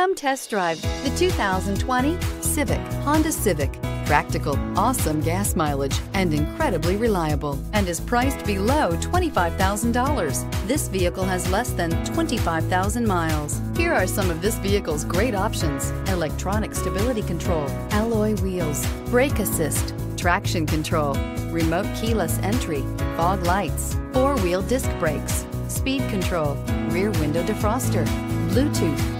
Come test drive the 2020 Civic, Honda Civic. Practical, awesome gas mileage, and incredibly reliable, and is priced below $25,000. This vehicle has less than 25,000 miles. Here are some of this vehicle's great options electronic stability control, alloy wheels, brake assist, traction control, remote keyless entry, fog lights, four wheel disc brakes, speed control, rear window defroster, Bluetooth.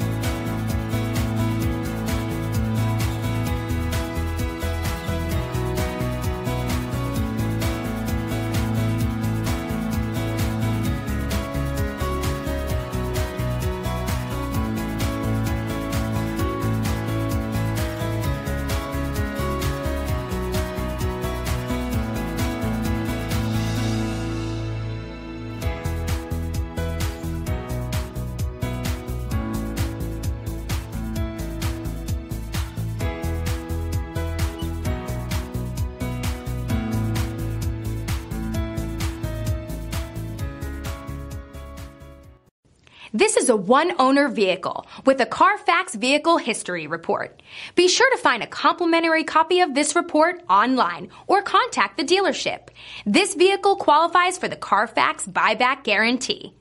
This is a one owner vehicle with a Carfax Vehicle History Report. Be sure to find a complimentary copy of this report online or contact the dealership. This vehicle qualifies for the Carfax Buyback Guarantee.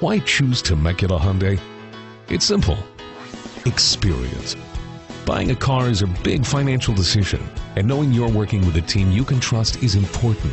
Why choose Temecula Hyundai? It's simple experience. Buying a car is a big financial decision, and knowing you're working with a team you can trust is important.